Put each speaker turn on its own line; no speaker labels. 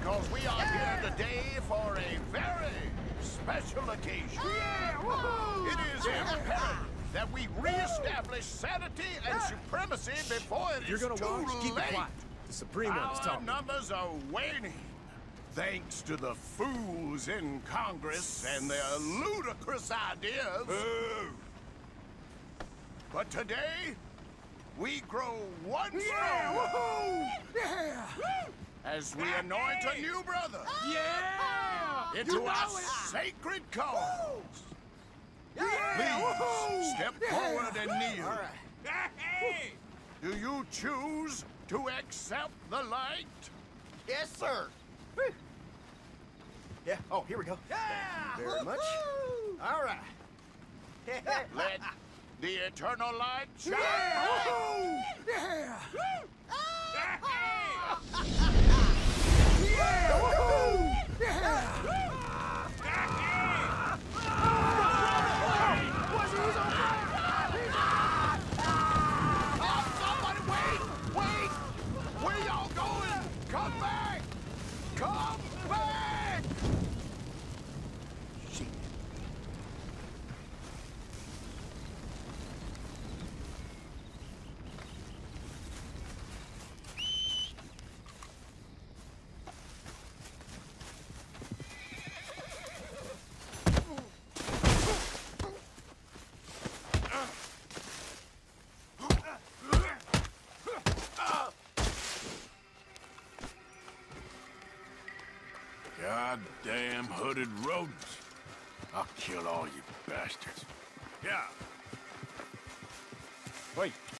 because we are here today for a very special occasion. It is imperative that we reestablish sanity and supremacy before it is
You're gonna
too
watch? Keep it
late.
quiet. The Supremo is
Our
talking.
numbers are waning. Thanks to the fools in Congress and their ludicrous ideas. But today, we grow one stronger
Yeah!
As we anoint a new brother oh!
Yeah!
into
You know
our
it.
sacred cause.
Yeah!
Please step forward and kneel.
All right.
Do you choose to accept the light?
Yes, sir. Yeah. Oh, here we go.
Yeah!
Thank you very much. All right.
Let the eternal light shine.
Yeah!
Goddamn hooded rodents. I'll kill all you bastards. Yeah.
Wait,